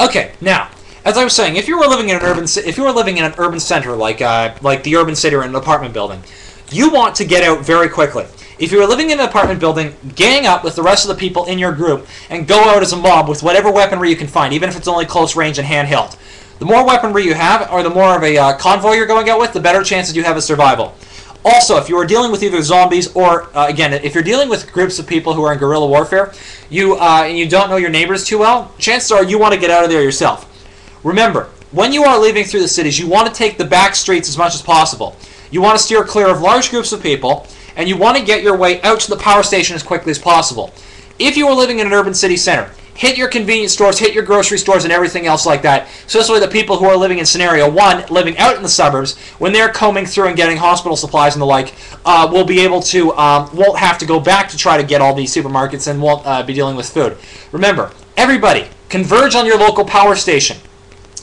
Okay, now, as I was saying, if you were living in an urban, if you were living in an urban center like uh, like the urban city or in an apartment building, you want to get out very quickly. If you were living in an apartment building, gang up with the rest of the people in your group and go out as a mob with whatever weaponry you can find, even if it's only close range and handheld. The more weaponry you have, or the more of a uh, convoy you're going out with, the better chances you have of survival. Also, if you are dealing with either zombies or, uh, again, if you're dealing with groups of people who are in guerrilla warfare, you uh, and you don't know your neighbors too well, chances are you want to get out of there yourself. Remember, when you are leaving through the cities, you want to take the back streets as much as possible. You want to steer clear of large groups of people, and you want to get your way out to the power station as quickly as possible. If you are living in an urban city center, hit your convenience stores, hit your grocery stores, and everything else like that. Especially the people who are living in scenario one, living out in the suburbs, when they're combing through and getting hospital supplies and the like, uh, will be able to um, won't have to go back to try to get all these supermarkets and won't uh, be dealing with food. Remember, everybody converge on your local power station.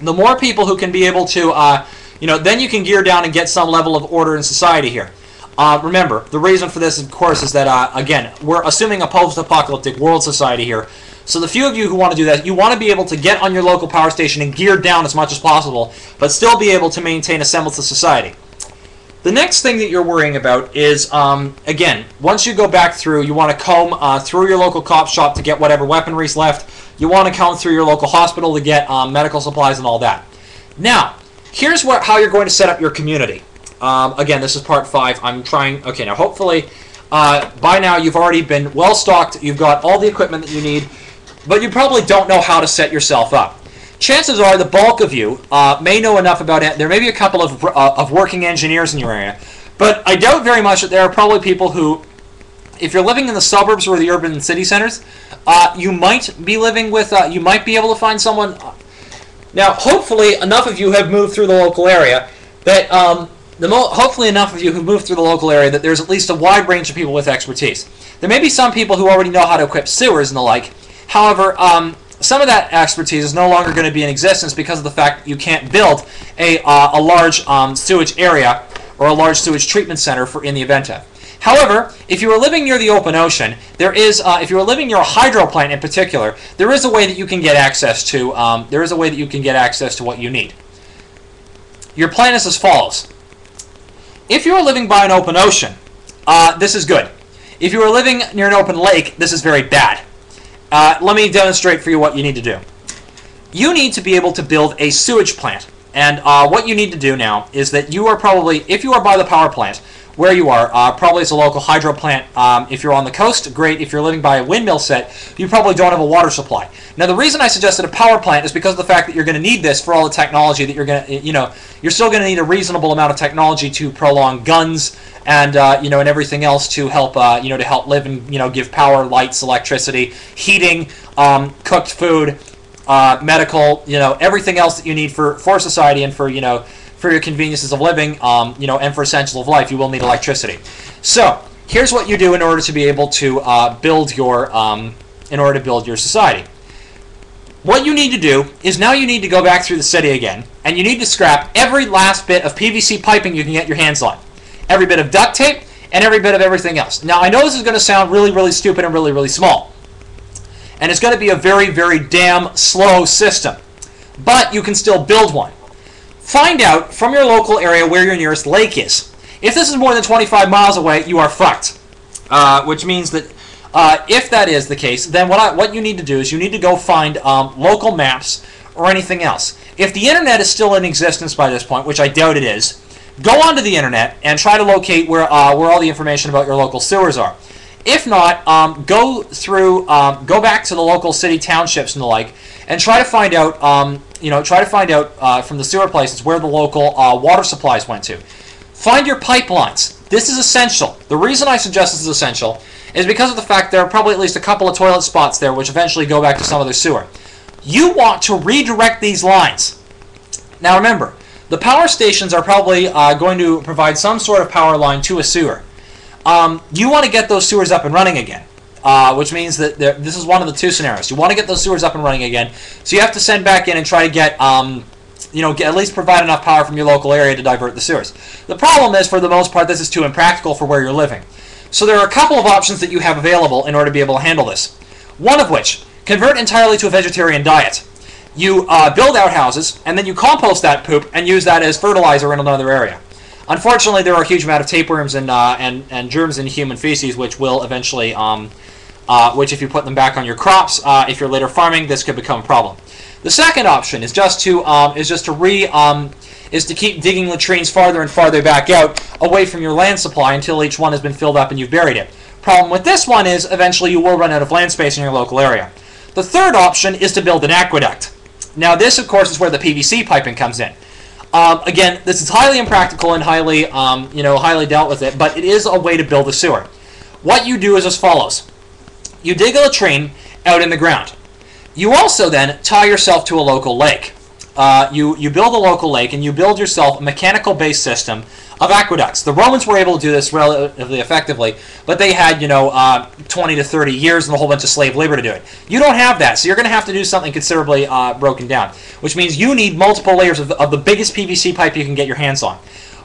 The more people who can be able to, uh, you know, then you can gear down and get some level of order in society here. Uh, remember, the reason for this, of course, is that, uh, again, we're assuming a post apocalyptic world society here. So, the few of you who want to do that, you want to be able to get on your local power station and gear down as much as possible, but still be able to maintain a semblance of society. The next thing that you're worrying about is, um, again, once you go back through, you want to comb uh, through your local cop shop to get whatever weaponry's left. You want to comb through your local hospital to get um, medical supplies and all that. Now, here's what how you're going to set up your community. Um, again, this is part five. I'm trying. Okay, now hopefully, uh, by now you've already been well stocked. You've got all the equipment that you need, but you probably don't know how to set yourself up. Chances are the bulk of you uh, may know enough about it. There may be a couple of uh, of working engineers in your area, but I doubt very much that there are probably people who, if you're living in the suburbs or the urban city centers, uh, you might be living with. Uh, you might be able to find someone. Now, hopefully, enough of you have moved through the local area that um, hopefully enough of you who moved through the local area that there's at least a wide range of people with expertise. There may be some people who already know how to equip sewers and the like. However, um, some of that expertise is no longer going to be in existence because of the fact that you can't build a, uh, a large um, sewage area or a large sewage treatment center for in the event of. However, if you are living near the open ocean, there is, uh, if you are living near a hydro plant in particular, there is a way that you can get access to, um, there is a way that you can get access to what you need. Your plan is as follows. If you are living by an open ocean, uh, this is good. If you are living near an open lake, this is very bad. Uh, let me demonstrate for you what you need to do. You need to be able to build a sewage plant. And uh, what you need to do now is that you are probably, if you are by the power plant, where you are, uh, probably it's a local hydro plant. Um, if you're on the coast, great. If you're living by a windmill set, you probably don't have a water supply. Now, the reason I suggested a power plant is because of the fact that you're going to need this for all the technology that you're going to, you know, you're still going to need a reasonable amount of technology to prolong guns and uh, you know and everything else to help uh, you know to help live and you know give power, lights, electricity, heating, um, cooked food, uh, medical, you know everything else that you need for for society and for you know for your conveniences of living, um, you know, and for essentials of life, you will need electricity. So here's what you do in order to be able to uh, build your um, in order to build your society. What you need to do is now you need to go back through the city again, and you need to scrap every last bit of PVC piping you can get your hands on, every bit of duct tape, and every bit of everything else. Now I know this is going to sound really, really stupid and really, really small, and it's going to be a very, very damn slow system, but you can still build one. Find out from your local area where your nearest lake is. If this is more than 25 miles away, you are fucked. Uh, which means that uh, if that is the case, then what I, what you need to do is you need to go find um, local maps or anything else. If the internet is still in existence by this point, which I doubt it is, go onto the internet and try to locate where uh, where all the information about your local sewers are. If not, um, go through, um, go back to the local city townships and the like, and try to find out, um, you know, try to find out uh, from the sewer places where the local uh, water supplies went to. Find your pipelines. This is essential. The reason I suggest this is essential is because of the fact there are probably at least a couple of toilet spots there which eventually go back to some other sewer. You want to redirect these lines. Now remember, the power stations are probably uh, going to provide some sort of power line to a sewer. Um, you want to get those sewers up and running again, uh, which means that this is one of the two scenarios. You want to get those sewers up and running again, so you have to send back in and try to get, um, you know, get, at least provide enough power from your local area to divert the sewers. The problem is, for the most part, this is too impractical for where you're living. So there are a couple of options that you have available in order to be able to handle this. One of which, convert entirely to a vegetarian diet. You uh, build outhouses, and then you compost that poop and use that as fertilizer in another area. Unfortunately, there are a huge amount of tapeworms and uh, and and germs in human feces, which will eventually, um, uh, which if you put them back on your crops, uh, if you're later farming, this could become a problem. The second option is just to um, is just to re um, is to keep digging latrines farther and farther back out away from your land supply until each one has been filled up and you've buried it. Problem with this one is eventually you will run out of land space in your local area. The third option is to build an aqueduct. Now this, of course, is where the PVC piping comes in. Um, again, this is highly impractical and highly, um, you know, highly dealt with it, but it is a way to build a sewer. What you do is as follows. You dig a latrine out in the ground. You also then tie yourself to a local lake. Uh, you, you build a local lake and you build yourself a mechanical-based system of aqueducts. The Romans were able to do this relatively effectively, but they had, you know, uh, 20 to 30 years and a whole bunch of slave labor to do it. You don't have that, so you're going to have to do something considerably uh, broken down, which means you need multiple layers of, of the biggest PVC pipe you can get your hands on.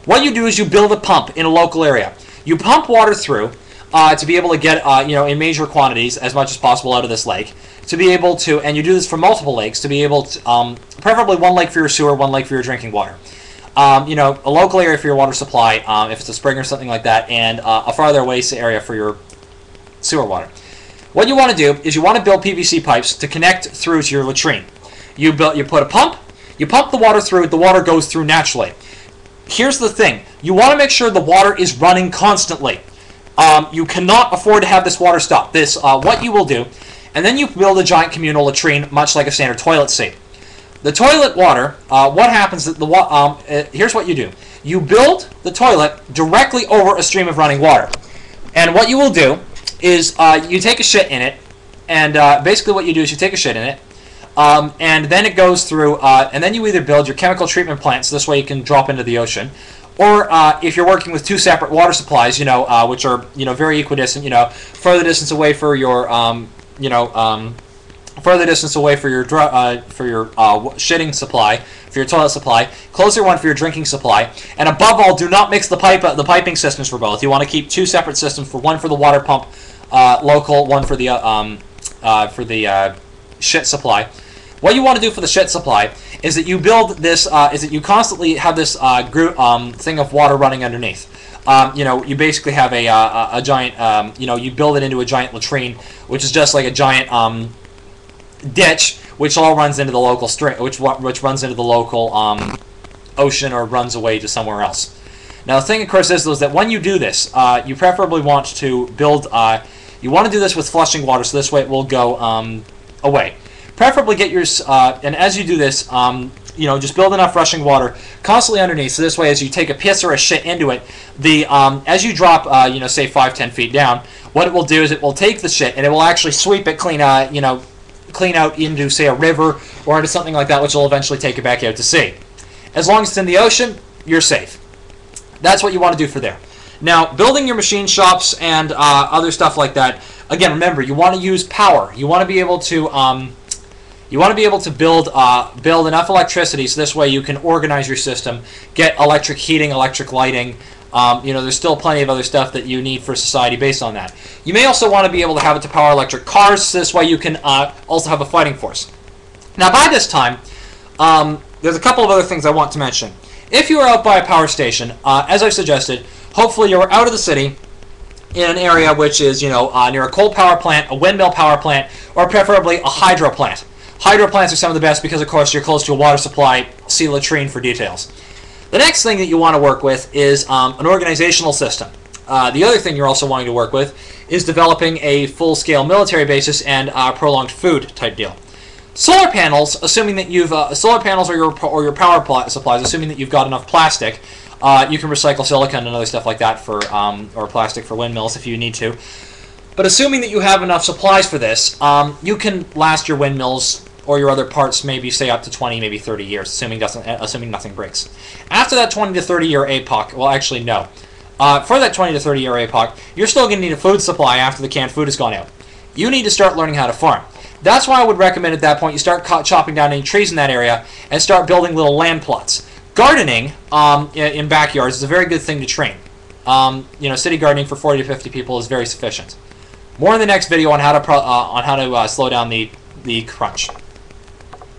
What you do is you build a pump in a local area. You pump water through uh, to be able to get, uh, you know, in major quantities as much as possible out of this lake. To be able to, and you do this for multiple lakes, to be able to, um, preferably one lake for your sewer, one lake for your drinking water um, you know, a local area for your water supply, um, if it's a spring or something like that, and uh, a farther away area for your sewer water. What you want to do is you want to build PVC pipes to connect through to your latrine. You build, you put a pump, you pump the water through, the water goes through naturally. Here's the thing: you want to make sure the water is running constantly. Um, you cannot afford to have this water stop. This, uh, what you will do, and then you build a giant communal latrine, much like a standard toilet seat. The toilet water, uh, what happens, the um, uh, here's what you do. You build the toilet directly over a stream of running water. And what you will do is uh, you take a shit in it, and uh, basically what you do is you take a shit in it, um, and then it goes through, uh, and then you either build your chemical treatment plants, so this way you can drop into the ocean, or uh, if you're working with two separate water supplies, you know, which are you know very equidistant, you know, further distance away for your, um, you know, um, further distance away for your uh, for your uh, shitting supply, for your toilet supply, closer one for your drinking supply, and above all, do not mix the pipe uh, the piping systems for both. You want to keep two separate systems for one for the water pump uh, local, one for the uh, um, uh, for the shit supply. What you want to do for the shit supply is that you build this is that you constantly have this um, thing of water running underneath. Um, you know, you basically have a, a, a giant, um, you know, you build it into a giant latrine, which is just like a giant um, ditch, which all runs into the local stream, which which runs into the local um, ocean or runs away to somewhere else. Now the thing, of course, is, is that when you do this, uh, you preferably want to build. Uh, you want to do this with flushing water, so this way it will go um, away. Preferably get your uh, and as you do this, um, you know, just build enough rushing water constantly underneath. So this way, as you take a piss or a shit into it, the um, as you drop, uh, you know, say five, ten feet down, what it will do is it will take the shit and it will actually sweep it clean, uh, you know, clean out into, say, a river or into something like that, which will eventually take it back out to sea. As long as it's in the ocean, you're safe. That's what you want to do for there. Now, building your machine shops and uh, other stuff like that. Again, remember, you want to use power. You want to be able to um, you want to be able to build uh, build enough electricity so this way you can organize your system, get electric heating, electric lighting, um, you know, there's still plenty of other stuff that you need for society based on that. You may also want to be able to have it to power electric cars, so this way you can uh, also have a fighting force. Now, by this time, um, there's a couple of other things I want to mention. If you are out by a power station, uh, as I suggested, hopefully you're out of the city in an area which is, you know, uh, near a coal power plant, a windmill power plant, or preferably a hydro plant. Hydro plants are some of the best because, of course, you're close to a water supply. See latrine for details. The next thing that you want to work with is um, an organizational system. Uh, the other thing you're also wanting to work with is developing a full-scale military basis and uh, prolonged food type deal. Solar panels, assuming that you've uh, solar panels or your or your power supplies, assuming that you've got enough plastic, uh, you can recycle silicon and other stuff like that for um, or plastic for windmills if you need to. But assuming that you have enough supplies for this, um, you can last your windmills or your other parts maybe say up to 20, maybe 30 years, assuming doesn't assuming nothing breaks. After that 20 to 30 year epoch, well, actually no. Uh, for that 20 to 30 year epoch, you're still going to need a food supply after the canned food has gone out. You need to start learning how to farm. That's why I would recommend at that point you start chopping down any trees in that area and start building little land plots. Gardening um, in backyards is a very good thing to train. Um, you know, city gardening for 40 to 50 people is very sufficient. More in the next video on how to uh, on how to uh, slow down the the crunch.